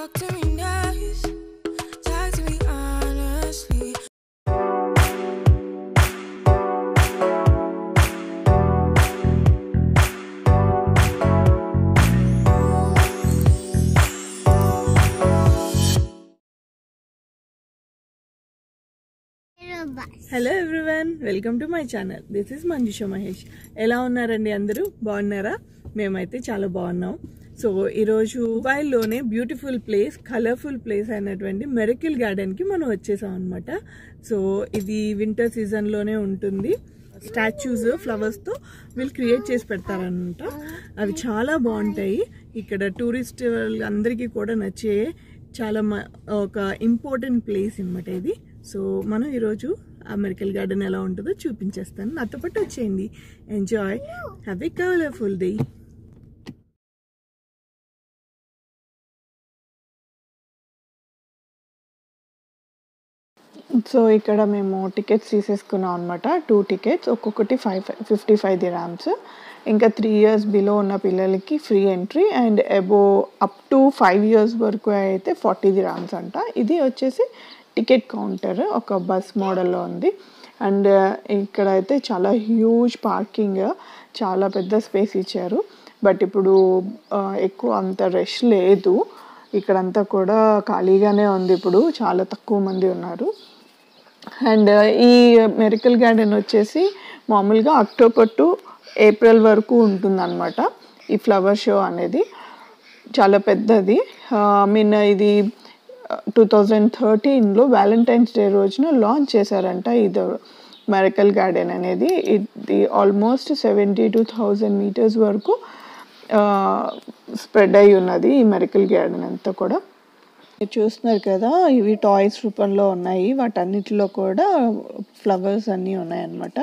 talk to me nice. Talk to me honestly. Hello everyone welcome to my channel this is Manjusha Mahesh ఎలా ఉన్నారండి అందరూ? బాగున్నారా? మేమైతే చాలా బాగున్నాం. సో ఈరోజు దుబాయ్లోనే బ్యూటిఫుల్ ప్లేస్ కలర్ఫుల్ ప్లేస్ అయినటువంటి మెరకిల్ గార్డెన్కి మనం వచ్చేసాం అనమాట సో ఇది వింటర్ సీజన్లోనే ఉంటుంది. స్టాచ్యూస్ ఫ్లవర్స్తో వీళ్ళు క్రియేట్ చేసి పెడతారనమాట అవి చాలా బాగుంటాయి. ఇక్కడ టూరిస్ట్ అందరికీ కూడా నచ్చే చాలా మ- ఒక ఇంపార్టెంట్ ప్లేస్ అనమాట ఇది. సో మనం ఈరోజు ఆ మెరికల్ గార్డెన్ ఎలా ఉంటుందో చూపించేస్తాను. నాతో పాటు వచ్చేయండి. Enjoy. Have a colourful day. So ఇక్కడ మేము టికెట్స్ తీసేసుకున్నాం అనమాట టూ టికెట్స్ ఒక్కొక్కటి ఫైవ్ ఫిఫ్టీ ఫైవ్ దిరామ్స్ ఇంకా త్రీ ఇయర్స్ బిలో ఉన్న పిల్లలకి free entry and above up to five years వరకు అయితే ఫార్టీ దిరామ్స్ అంట. ఇది వచ్చేసి టికెట్ కౌంటర్ ఒక బస్ మోడల్లో ఉంది. అండ్ uh, ఇక్కడ అయితే చాలా హ్యూజ్ పార్కింగ్ చాలా పెద్ద స్పేస్ ఇచ్చారు. బట్ ఇప్పుడు uh, ఎక్కువ అంత రష్ లేదు. ఇక్కడంతా కూడా ఖాళీగానే ఉంది ఇప్పుడు. చాలా తక్కువ మంది ఉన్నారు. అండ్ ఈ మెరికల్ గార్డెన్ వచ్చేసి మామూలుగా అక్టోబర్ టు ఏప్రిల్ వరకు ఉంటుందన్నమాట. ఈ ఫ్లవర్ షో అనేది చాలా పెద్దది. ఐ మీన్ ఇది టూ థౌజండ్ థర్టీన్లో వ్యాలంటైన్స్ డే రోజున లాంచ్ చేశారంట ఇది మెరికల్ గార్డెన్ అనేది. ఇది almost seventy two thousand metres వరకు స్ప్రెడ్ అయి ఉన్నది ఈ మెరికల్ గార్డెన్ అంతా కూడా. మీరు చూస్తున్నారు కదా ఇవి టాయ్స్ రూపంలో ఉన్నాయి. వాటన్నిటిలో కూడా ఫ్లవర్స్ అన్నీ ఉన్నాయన్నమాట.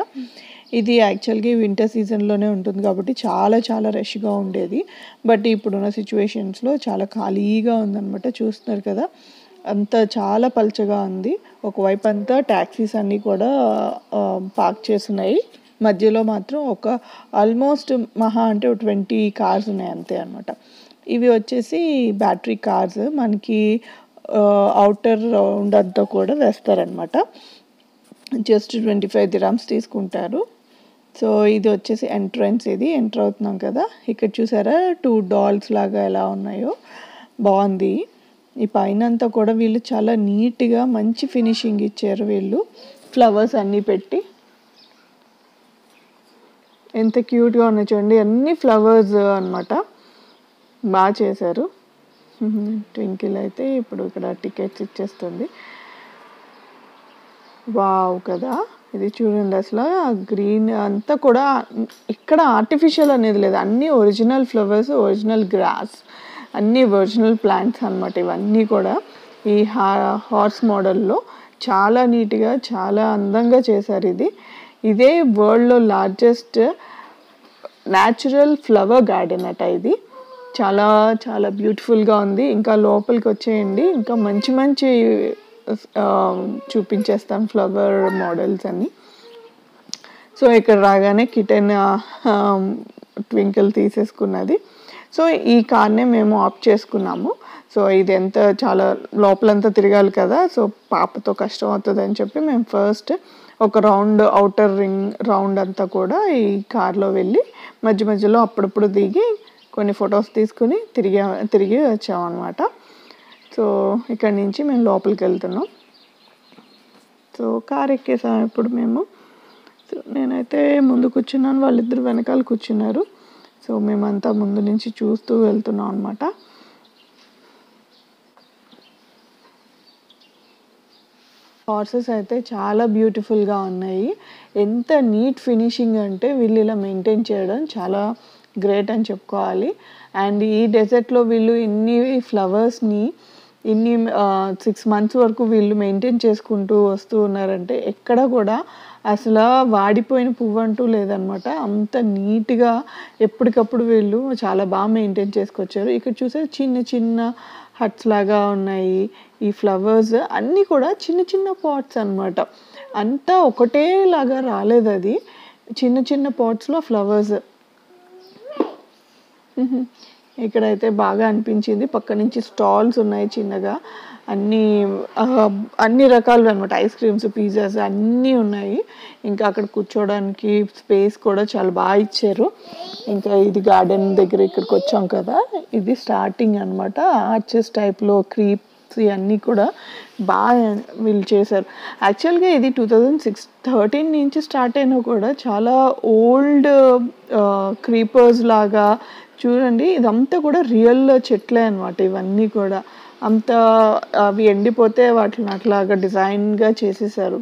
ఇది యాక్చువల్గా వింటర్ సీజన్లోనే ఉంటుంది కాబట్టి చాలా చాలా రష్గా ఉండేది. బట్ ఇప్పుడున్న సిచ్యువేషన్స్లో చాలా ఖాళీగా ఉందన్నమాట. చూస్తున్నారు కదా అంత చాలా పల్చగా ఉంది. ఒకవైపు అంతా ట్యాక్సీస్ అన్నీ కూడా పార్క్ చేస్తున్నాయి. మధ్యలో మాత్రం ఒక ఆల్మోస్ట్ మహా అంటే ట్వంటీ కార్స్ ఉన్నాయి అంతే అనమాట ఇవి వచ్చేసి బ్యాటరీ కార్స్ మనకి అవుటర్ రౌండ్ అంతా కూడా వేస్తారనమాట జస్ట్ ట్వంటీ ఫైవ్ దిరామ్స్ తీసుకుంటారు. సో ఇది వచ్చేసి ఎంట్రన్స్ ఇది. ఎంటర్ అవుతున్నాం కదా. ఇక్కడ చూసారా? టూ డాల్స్ లాగా ఎలా ఉన్నాయో. బాగుంది. ఈ పైన అంతా కూడా వీళ్ళు చాలా నీట్గా మంచి ఫినిషింగ్ ఇచ్చారు వీళ్ళు. ఫ్లవర్స్ అన్నీ పెట్టి. ఎంత క్యూట్గా ఉన్నాయి చూడండి. అన్ని ఫ్లవర్స్ అన్నమాట. బాగా చేశారు. ట్వింకిల్ అయితే ఇప్పుడు ఇక్కడ టికెట్స్ ఇచ్చేస్తుంది. వావ్ కదా. ఇది చూడండి అసలు గ్రీన్ అంతా కూడా ఇక్కడ ఆర్టిఫిషియల్ అనేది లేదు. అన్నీ ఒరిజినల్ ఫ్లవర్స్ ఒరిజినల్ గ్రాస్ అన్నీ ఒరిజినల్ ప్లాంట్స్ అన్నమాట ఇవన్నీ కూడా. ఈ హా హార్స్ మోడల్లో చాలా నీట్గా చాలా అందంగా చేశారు ఇది. ఇదే వరల్డ్లో లార్జెస్ట్ న్యాచురల్ ఫ్లవర్ గార్డెన్ అట ఇది. చాలా చాలా బ్యూటిఫుల్గా ఉంది. ఇంకా లోపలికి వచ్చేయండి. ఇంకా మంచి మంచి చూపించేస్తాం ఫ్లవర్ మోడల్స్ అన్ని. సో ఇక్కడ రాగానే కిటెన్ ట్వింకిల్ తీసేసుకున్నది. సో ఈ కార్నే మేము ఆప్ చేసుకున్నాము. సో ఇది ఎంత చాలా లోపలంతా తిరగాలి కదా. సో పాపతో కష్టం అవుతుంది అని చెప్పి మేము ఫస్ట్ ఒక రౌండ్ అవుటర్ రింగ్ రౌండ్ అంతా కూడా ఈ కార్లో వెళ్ళి మధ్య మధ్యలో అప్పుడప్పుడు దిగి కొన్ని ఫొటోస్ తీసుకుని తిరిగి తిరిగి వచ్చామన్నమాట. సో ఇక్కడ నుంచి మేము లోపలికి వెళ్తున్నాం. సో కార్ ఎక్కేసాం ఇప్పుడు మేము. సో నేనైతే ముందు కూర్చున్నాను వాళ్ళిద్దరు వెనకాల కూర్చున్నారు. సో మేమంతా ముందు నుంచి చూస్తూ వెళ్తున్నాం అనమాట హార్సెస్ అయితే చాలా బ్యూటిఫుల్గా ఉన్నాయి. ఎంత నీట్ ఫినిషింగ్ అంటే వీళ్ళు ఇలా మెయింటైన్ చేయడం చాలా గ్రేట్ అని చెప్పుకోవాలి. అండ్ ఈ డెజర్ట్లో వీళ్ళు ఇన్ని ఫ్లవర్స్ని ఇన్ని సిక్స్ మంత్స్ వరకు వీళ్ళు మెయింటైన్ చేసుకుంటూ వస్తూ ఉన్నారంటే ఎక్కడ కూడా అసలు వాడిపోయిన పువ్వు అంటూ లేదనమాట. అంత నీట్గా ఎప్పటికప్పుడు వీళ్ళు చాలా బాగా మెయింటైన్ చేసుకొచ్చారు. ఇక్కడ చూసే చిన్న చిన్న హట్స్ లాగా ఉన్నాయి. ఈ ఫ్లవర్స్ అన్నీ కూడా చిన్న చిన్న పాట్స్ అన్నమాట అంతా ఒకటేలాగా రాలేదు అది. చిన్న చిన్న పాట్స్లో ఫ్లవర్స్. ఇక్కడైతే బాగా అనిపించింది. పక్క నుంచి స్టాల్స్ ఉన్నాయి చిన్నగా. అన్ని అన్ని రకాలు అనమాట ఐస్ క్రీమ్స్ పిజ్జాస్ అన్నీ ఉన్నాయి. ఇంకా అక్కడ కూర్చోవడానికి స్పేస్ కూడా చాలా బాగా ఇచ్చారు. ఇంకా ఇది గార్డెన్ దగ్గర ఇక్కడికి వచ్చాం కదా. ఇది స్టార్టింగ్ అనమాట ఆర్చెస్ టైప్లో క్రీప్స్ ఇవన్నీ కూడా బాగా వీళ్ళు చేశారు. యాక్చువల్గా ఇది టూ థౌజండ్ సిక్స్ థర్టీన్ నుంచి స్టార్ట్ అయినా కూడా చాలా ఓల్డ్ క్రీపర్స్ లాగా చూడండి ఇదంతా కూడా రియల్ చెట్లే అనమాట ఇవన్నీ కూడా. అంత అవి ఎండిపోతే వాటిని అట్లాగా డిజైన్గా చేసేసారు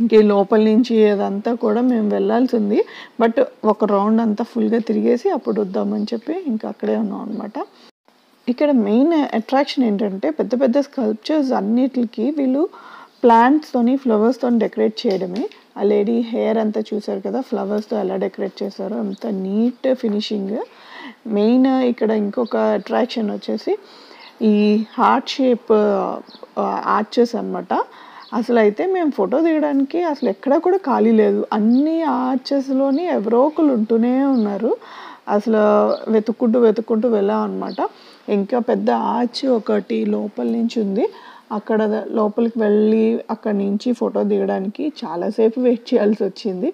ఇంక లోపల నుంచి అదంతా కూడా మేము వెళ్ళాల్సి ఉంది బట్ ఒక రౌండ్ అంతా ఫుల్గా తిరిగేసి అప్పుడు వద్దామని చెప్పి ఇంకా అక్కడే ఉన్నాం అనమాట ఇక్కడ మెయిన్ అట్రాక్షన్ ఏంటంటే పెద్ద పెద్ద స్కల్ప్చర్స్ అన్నిటికి వీళ్ళు ప్లాంట్స్తోని ఫ్లవర్స్తో డెకరేట్ చేయడమే. ఆ లేడీ హెయిర్ అంతా చూసారు కదా ఫ్లవర్స్తో ఎలా డెకరేట్ చేశారో అంత నీట్ ఫినిషింగ్. మెయిన్ ఇక్కడ ఇంకొక అట్రాక్షన్ వచ్చేసి ఈ హార్ట్ షేప్ ఆర్చెస్ అనమాట అసలు అయితే మేము ఫోటో దిగడానికి అసలు ఎక్కడ కూడా ఖాళీ లేదు. అన్ని ఆర్చెస్లోని ఎవరో ఒకరు ఉంటూనే ఉన్నారు. అసలు వెతుక్కుంటూ వెతుక్కుంటూ వెళ్ళాం అనమాట ఇంకా పెద్ద ఆర్చ్ ఒకటి లోపల నుంచి ఉంది. అక్కడ లోపలికి వెళ్ళి అక్కడ నుంచి ఫోటో దిగడానికి చాలాసేపు వెయిట్ చేయాల్సి వచ్చింది.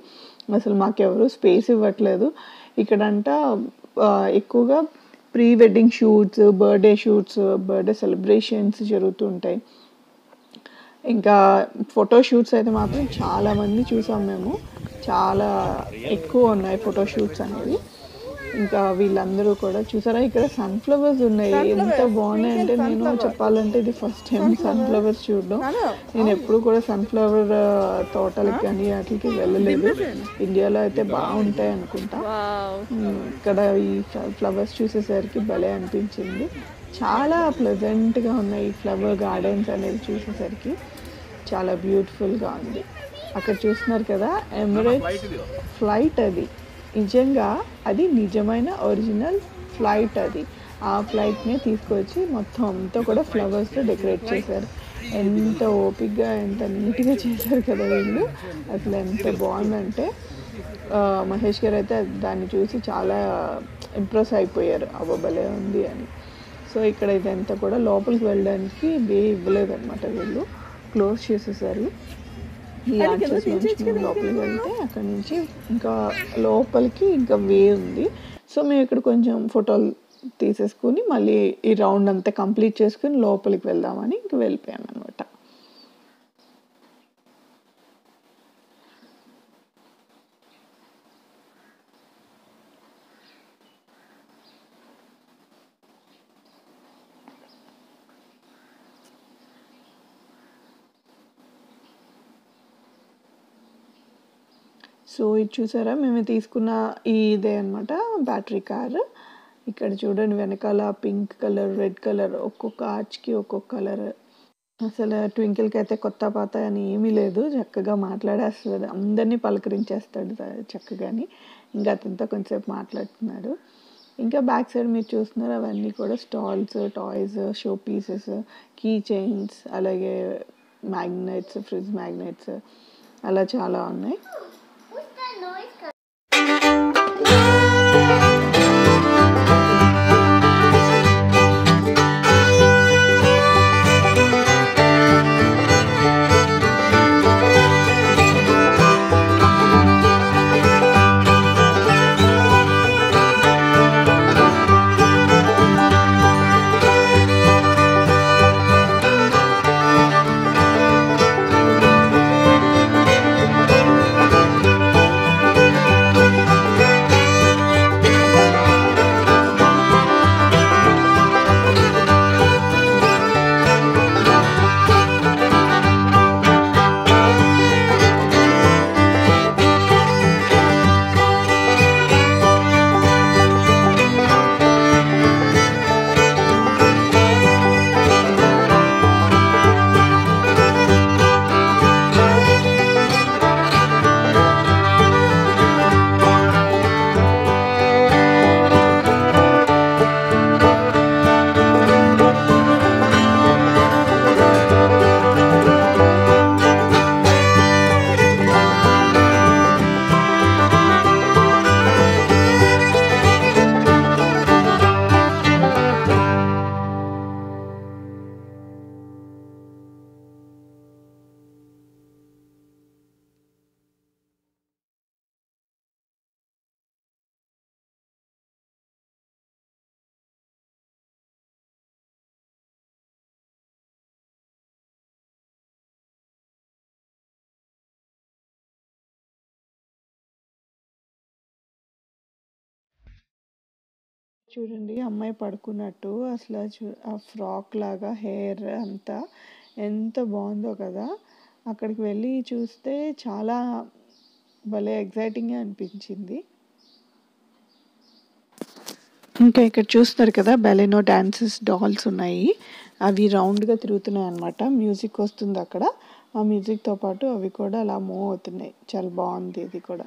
అసలు మాకెవరు స్పేస్ ఇవ్వట్లేదు. ఇక్కడంట ఎక్కువగా pre wedding shoots birthday shoots birthday celebrations జరుగుతుంటాయి. ఇంకా ఫోటో షూట్స్ అయితే మాత్రం చాలామంది చూసాం మేము. చాలా ఎక్కువ ఉన్నాయి ఫోటో షూట్స్ అనేవి. ఇంకా వీళ్ళందరూ కూడా చూసారా? ఇక్కడ సన్ఫ్లవర్స్ ఉన్నాయి. ఎంత బాగున్నాయి అంటే నేను చెప్పాలంటే ఇది ఫస్ట్ టైం సన్ఫ్లవర్స్ చూడడం. నేను? ఎప్పుడు కూడా సన్ఫ్లవర్ తోటలకి కానీ వాటికి వెళ్ళలేదు. ఇండియాలో అయితే బాగుంటాయి అనుకుంటా. ఇక్కడ ఈ ఫ్లవర్స్ చూసేసరికి భలే అనిపించింది. చాలా ప్లెజెంట్గా ఉన్నాయి ఈ ఫ్లవర్ గార్డెన్స్ అనేది చూసేసరికి. చాలా బ్యూటిఫుల్గా ఉంది. అక్కడ చూస్తున్నారు కదా ఎమిరేట్స్ ఫ్లైట్ అది. నిజంగా అది నిజమైన ఒరిజినల్ ఫ్లైట్ అది. ఆ ఫ్లైట్ని తీసుకొచ్చి మొత్తం అంతా కూడా ఫ్లవర్స్తో డెకరేట్ చేశారు. ఎంత ఓపిక్గా ఎంత నీట్గా చేశారు కదా వీళ్ళు. అసలు ఎంత బాగుందంటే మహేష్ గారు అయితే దాన్ని చూసి చాలా ఇంప్రెస్ అయిపోయారు. అవ్వబలే ఉంది అని. సో ఇక్కడ ఇదంతా కూడా లోపలికి వెళ్ళడానికి వే ఇవ్వలేదు అనమాట వీళ్ళు. క్లోజ్ చేసేసారు. లోపలికి వెళ్తే అక్కడ నుంచి ఇంకా లోపలికి ఇంకా వే ఉంది. సో మేము ఇక్కడ కొంచెం ఫోటోలు తీసేసుకుని మళ్ళీ ఈ రౌండ్ అంతా కంప్లీట్ చేసుకుని లోపలికి వెళ్దామని ఇంక వెళ్ళిపోయాం అనమాట సో ఇది చూసారా? మేము తీసుకున్న ఇదే అనమాట బ్యాటరీ కార్ ఇక్కడ చూడండి వెనకాల పింక్ కలర్ రెడ్ కలర్ ఒక్కొక్క ఆర్చ్కి ఒక్కొక్క కలర్ అసలు ట్వింకిల్కి అయితే కొత్త పాత అని ఏమీ లేదు. చక్కగా మాట్లాడేస్తుంది. అందరినీ పలకరించేస్తాడు చక్కగాని. ఇంకా అతనితో కొంచెంసేపు మాట్లాడుతున్నాడు. ఇంకా బ్యాక్ సైడ్ మీరు చూస్తున్నారు అవన్నీ కూడా stalls toys show pieces key chains అలాగే మ్యాగ్నెట్స్ ఫ్రిడ్జ్ మ్యాగ్నెట్స్ అలా చాలా ఉన్నాయి. noise చూడండి అమ్మాయి పడుకున్నట్టు. అసలు చూ ఆ ఫ్రాక్ లాగా హెయిర్ అంతా ఎంత బాగుందో కదా. అక్కడికి వెళ్ళి చూస్తే చాలా భలే ఎగ్జైటింగ్గా అనిపించింది. ఇంకా ఇక్కడ చూస్తున్నారు కదా బెలెనో డాన్సెస్ డాల్స్ ఉన్నాయి. అవి రౌండ్గా తిరుగుతున్నాయి అనమాట మ్యూజిక్ వస్తుంది అక్కడ. ఆ మ్యూజిక్తో పాటు అవి కూడా అలా మూవ్ అవుతున్నాయి. చాలా బాగుంది ఇది కూడా.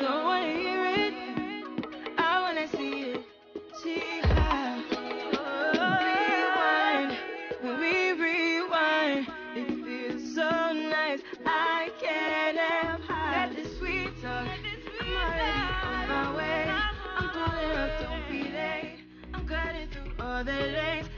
Don't wanna hear it. I wanna see it. See how rewind, when we rewind, it feels so nice. I can't this sweet talk. My way. I'm pulling up, don't be late. I'm cutting through all the lanes.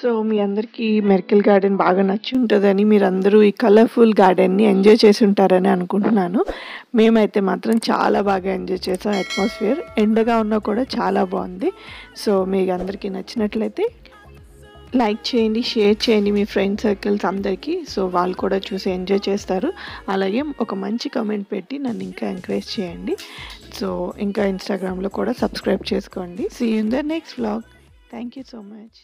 So మీ అందరికీ miracle garden బాగా నచ్చి ఉంటుందని మీరు అందరూ ఈ colourful గార్డెన్ని enjoy చేసి ఉంటారని అనుకుంటున్నాను. మేమైతే మాత్రం చాలా బాగా ఎంజాయ్ చేసాం అట్మాస్ఫియర్. ఎండగా ఉన్నా కూడా చాలా బాగుంది. సో మీకు అందరికీ నచ్చినట్లయితే లైక్ చేయండి షేర్ చేయండి మీ ఫ్రెండ్ సర్కిల్స్ అందరికీ. సో వాళ్ళు కూడా చూసి ఎంజాయ్ చేస్తారు. అలాగే ఒక మంచి కమెంట్ పెట్టి నన్ను ఇంకా ఎంకరేజ్ చేయండి. సో ఇంకా ఇన్స్టాగ్రామ్లో కూడా సబ్స్క్రైబ్ చేసుకోండి. See in the next vlog thank you so much